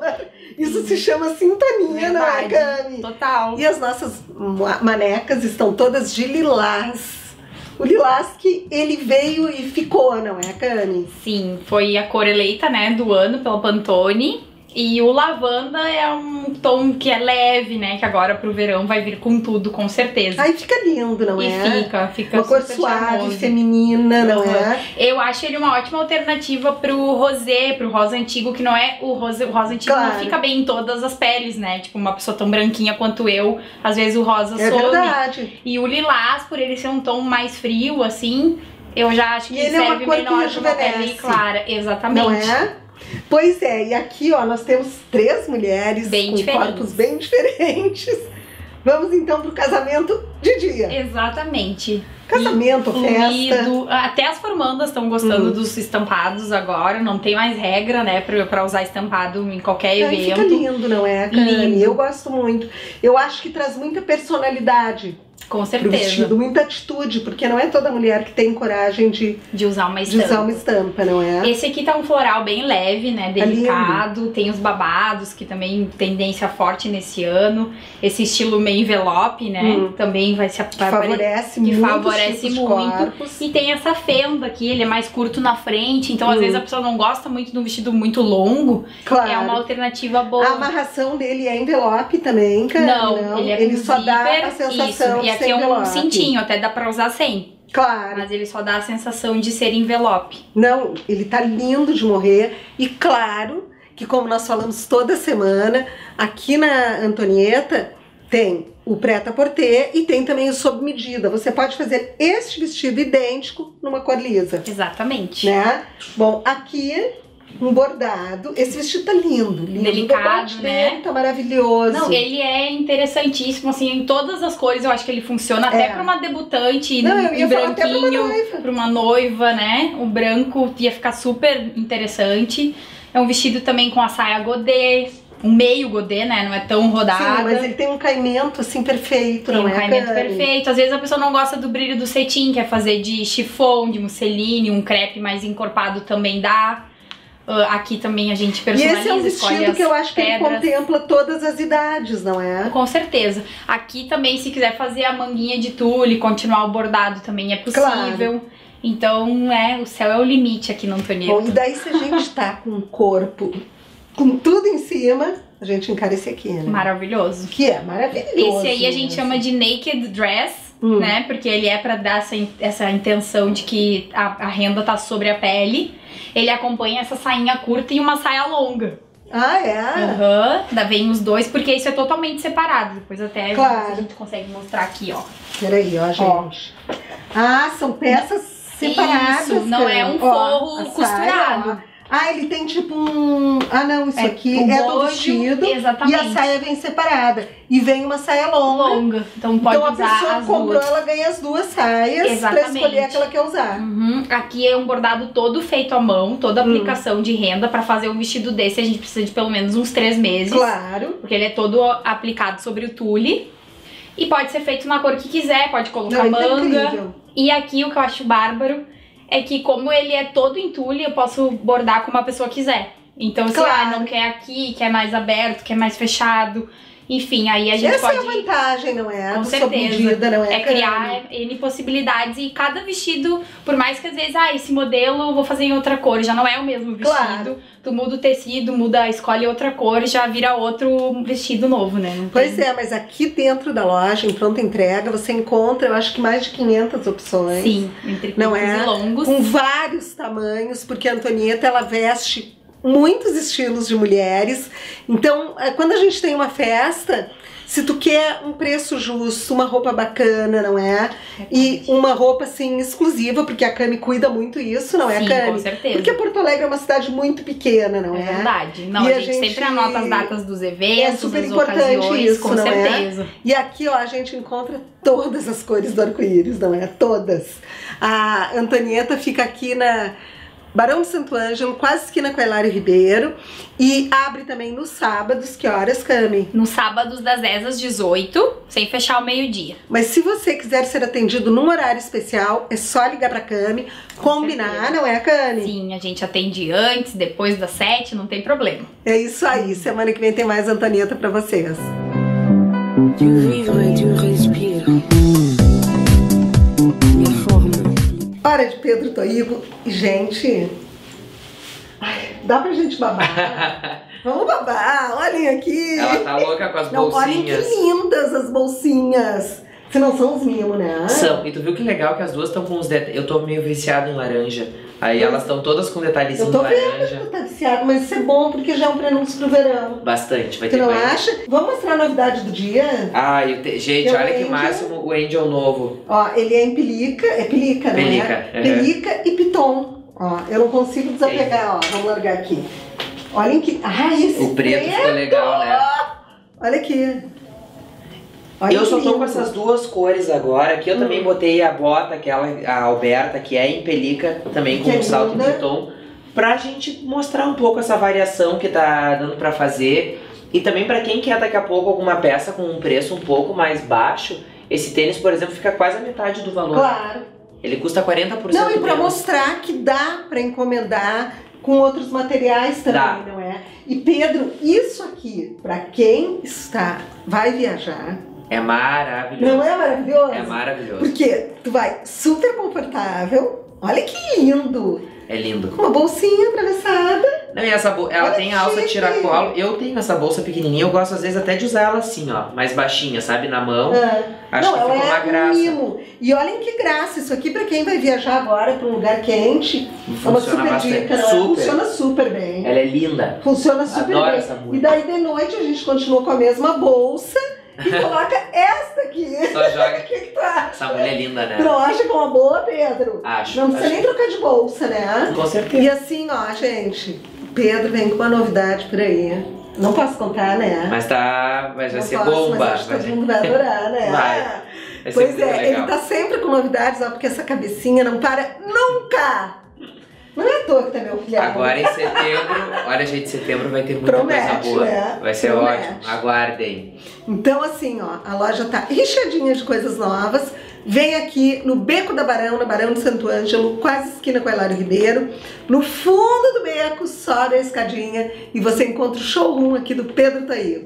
Isso se chama sintonia, é, Verdade. Cami? Total. E as nossas ma- manecas estão todas de lilás. O lilás que ele veio e ficou, não é, Cami? Sim, foi a cor eleita, né, do ano pela Pantone. E o lavanda é um tom que é leve, né? Que agora pro verão vai vir com tudo, com certeza. Aí fica lindo, não e é? fica, fica Uma cor suave, charmoso. feminina, não Uhum. é? Eu acho ele uma ótima alternativa pro rosé, pro rosa antigo, que não é o rosa, o rosa antigo Claro. não fica bem em todas as peles, né? Tipo, uma pessoa tão branquinha quanto eu, às vezes o rosa É some. verdade. E o lilás, por ele ser um tom mais frio, assim, eu já acho que E ele é uma serve cor que melhor pra uma pele clara. Exatamente. Não é? Pois é, e aqui ó, nós temos três mulheres Bem com diferentes. corpos bem diferentes. Vamos então pro casamento de dia. Exatamente. Casamento, festa. Fluido. Até as formandas estão gostando Hum. dos estampados agora. Não tem mais regra, né, pra, pra usar estampado em qualquer Ai, fica evento. lindo, não é? Lindo. Eu gosto muito. Eu acho que traz muita personalidade Com pro certeza. vestido, muita atitude, porque não é toda mulher que tem coragem de, De usar uma de usar estampa. uma estampa, não é? Esse aqui tá um floral bem leve, né? Tá Delicado. tem os babados, que também tendência forte nesse ano. Esse estilo meio envelope, né? Hum. Também vai se Que favorece que muito favorece muito. E tem essa fenda aqui, ele é mais curto na frente, então às Hum. vezes a pessoa não gosta muito de um vestido muito longo, Claro. é uma alternativa boa. A amarração dele é envelope também, cara? Não, ele é com só dá a sensação isso. Aqui é um cintinho, até dá pra usar sem. Claro. Mas ele só dá a sensação de ser envelope. Não, ele tá lindo de morrer. E claro que, como nós falamos toda semana, aqui na Antonieta tem o preta-porter e tem também o sob medida. Você pode fazer este vestido idêntico numa cor lisa, Exatamente. né? Bom, aqui um bordado. Esse vestido tá lindo, lindo. Delicado, né? Tá maravilhoso. Não, ele é interessantíssimo, assim, em todas as cores eu acho que ele funciona, até É. pra uma debutante Não, eu ia falar até pra uma branquinho, noiva. pra uma noiva, né? O branco ia ficar super interessante. É um vestido também com a saia godê, um meio godê, né? Não é tão rodada. Sim, mas ele tem um caimento assim perfeito, Tem não um é? caimento Karen? perfeito. Às vezes a pessoa não gosta do brilho do cetim, quer fazer de chiffon, de musseline, um crepe mais encorpado também dá. Ah, aqui também a gente E personaliza, esse é um vestido que eu acho que ele contempla todas as idades, não é? Com certeza. Aqui também, se quiser fazer a manguinha de tule, continuar o bordado também é possível. Então, é, o céu é o limite aqui no Antonieta. Bom, e daí se a gente tá com o corpo com tudo em cima, a gente encara esse aqui, né? Maravilhoso. Que é maravilhoso. Esse aí a gente chama de naked dress, Hum. né? Porque ele é pra dar essa, essa intenção de que a, a renda tá sobre a pele. Ele acompanha essa sainha curta e uma saia longa. Ah, é? Aham, da vem os dois, porque isso é totalmente separado. Depois até Claro. a gente consegue mostrar aqui, ó. Peraí, ó, gente. Ah, são peças separadas. Isso, não é um Ó, forro saia, costurado. ó. Ah, ele tem tipo um. Ah, não, isso É, aqui o é do vestido. exatamente. E a saia vem separada. E vem uma saia longa. longa. Então pode então a usar pessoa as comprou, duas. ela ganha as duas saias pra Exatamente. escolher a que ela quer usar. Uhum. Aqui é um bordado todo feito à mão, toda Hum. aplicação de renda. Pra fazer um vestido desse, a gente precisa de pelo menos uns três meses. Claro. Porque ele é todo aplicado sobre o tule. E pode ser feito na cor que quiser, pode colocar Não, tá manga. incrível. E aqui o que eu acho bárbaro é que como ele é todo em tule, eu posso bordar como a pessoa quiser. Então, se Claro. ah, não quer aqui, quer mais aberto, quer mais fechado, enfim, aí a gente Essa pode é a vantagem, não é? Com certeza. medida, não é? é criar N possibilidades e cada vestido, por mais que às vezes, ah, esse modelo eu vou fazer em outra cor, já não é o mesmo vestido. Claro. Tu muda o tecido, muda, escolhe outra cor, já vira outro vestido novo, né? Pois é, mas aqui dentro da loja, em pronta entrega, você encontra, eu acho que mais de 500 opções. Sim, entre Não é? e longos. Com vários tamanhos, porque a Antonieta, ela veste muitos estilos de mulheres. Então, eh, quando a gente tem uma festa, se tu quer um preço justo, uma roupa bacana, não é? E uma roupa, assim, exclusiva, porque a Cami cuida muito isso, não é, Sim, Cami? com certeza. Porque Porto Alegre é uma cidade muito pequena, não É é? verdade. Não, E a, gente, gente- sempre anota as datas dos eventos, É super importante ocasiões, isso, com não é? certeza. E aqui, ó, a gente encontra todas as cores do arco-íris, não é? Todas. A Antonieta fica aqui na Barão de Santo Ângelo, quase esquina com a Hilário Ribeiro. E abre também nos sábados, que horas, Cami? Nos sábados das 10 às 18, sem fechar o meio-dia. Mas se você quiser ser atendido num horário especial, é só ligar pra Cami, combinar, não é, Cami? Sim, a gente atende antes, depois das 7, não tem problema. É isso aí, semana que vem tem mais Antonieta pra vocês. Du vivre, du respire. Hora de Pedro Toigo. E, gente, ai, dá pra gente babar. Vamos babar, olhem aqui. Ela tá louca com as Não, olhem que bolsinhas. lindas as bolsinhas. Se não são os mimos, né? São, e tu viu que legal que as duas estão com uns detalhes. Eu tô meio viciado em laranja. Aí elas estão todas com detalhezinho Eu tô vendo laranja. Tu tá viciado, mas isso é bom porque já é um prenúncio pro verão. Bastante, vai Tu ter não acha? Vamos mostrar a novidade do dia? Eu te- gente, olha que Angel. máximo o Angel novo. Ó, ele é em pelica, é pelica, não Pelica, é? uhum. Pelica e piton. Ó, eu não consigo desapegar, ó. Vamos largar aqui. Olhem que. Ah, esse O preto ficou legal, né? Olha aqui. Olha eu que só tô com essas duas cores agora. Aqui eu Hum. também botei a bota, aquela, a Alberta, que é em pelica, também com Que é um salto de tom. Pra gente mostrar um pouco essa variação que tá dando pra fazer. E também pra quem quer daqui a pouco alguma peça com um preço um pouco mais baixo, esse tênis, por exemplo, fica quase a metade do valor. Claro. Ele custa 40% Não, e pra menos. mostrar que dá pra encomendar com outros materiais também, Dá. não é? E Pedro, isso aqui, pra quem está, vai viajar, É maravilhoso. não é maravilhoso? É maravilhoso. Porque tu vai super confortável. Olha que lindo! É lindo. Com uma bolsinha atravessada. Não, e essa bo- ela Olha tem que alça tiracolo. Eu tenho essa bolsa pequenininha, eu gosto às vezes até de usar ela assim, ó, mais baixinha, sabe, na mão. Ah, Acho não, que ela ficou uma é graça. mimo. E olhem que graça. Isso aqui, pra quem vai viajar agora pra um lugar quente, é uma Funciona super bastante. dica, não é? Super. Funciona super bem. Ela é linda. Funciona super Adoro bem. essa E música. daí de noite a gente continua com a mesma bolsa e coloca esta aqui. Só joga. que, que? Essa mulher é linda, né? Tu não acha que é uma boa, Pedro? Acho. Não precisa acho. nem trocar de bolsa, né? Com certeza. E assim, ó, gente, Pedro vem com uma novidade por aí. Não posso contar, né? Mas tá. Mas vai Não ser posso, bomba. Mas acho que todo mundo vai adorar, né? Vai. Pois é, legal. ele tá sempre com novidades, ó, porque essa cabecinha não para nunca! Não é à toa que tá meu filhado. Agora em setembro, olha gente, setembro vai ter muita Promete, coisa boa. né? Vai ser Promete. ótimo. Aguardem. Então, assim, ó, a loja tá recheadinha de coisas novas. Vem aqui no Beco da Barão, na Barão de Santo Ângelo, quase esquina com a Hilário Ribeiro. No fundo do beco, sobe a escadinha e você encontra o showroom aqui do Pedro Taigo.